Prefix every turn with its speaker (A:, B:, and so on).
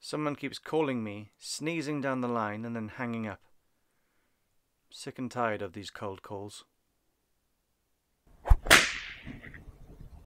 A: Someone keeps calling me, sneezing down the line, and then hanging up. Sick and tired of these cold calls.